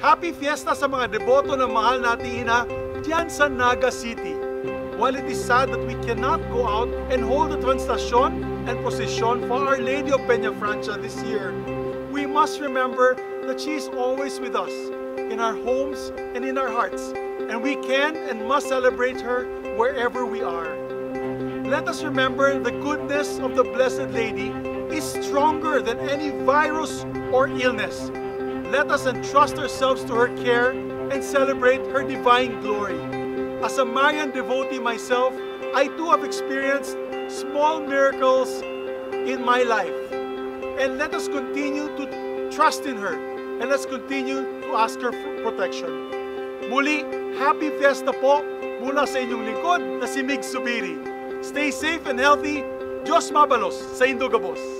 Happy Fiesta sa mga deboto ng mahal nating ina diyan sa Naga City. While it is sad that we cannot go out and hold the Translasyon and procession for Our Lady of Peñafrancia this year, we must remember that she is always with us, in our homes and in our hearts, and we can and must celebrate her wherever we are. Let us remember the goodness of the Blessed Lady is stronger than any virus or illness. Let us entrust ourselves to her care and celebrate her divine glory. As a Marian devotee myself, I too have experienced small miracles in my life. And let us continue to trust in her and let's continue to ask her for protection. Muli, happy fiesta po mula sa inyong lingkod na si Mig Subiri. Stay safe and healthy. Diyos mabalos sa Indogabos.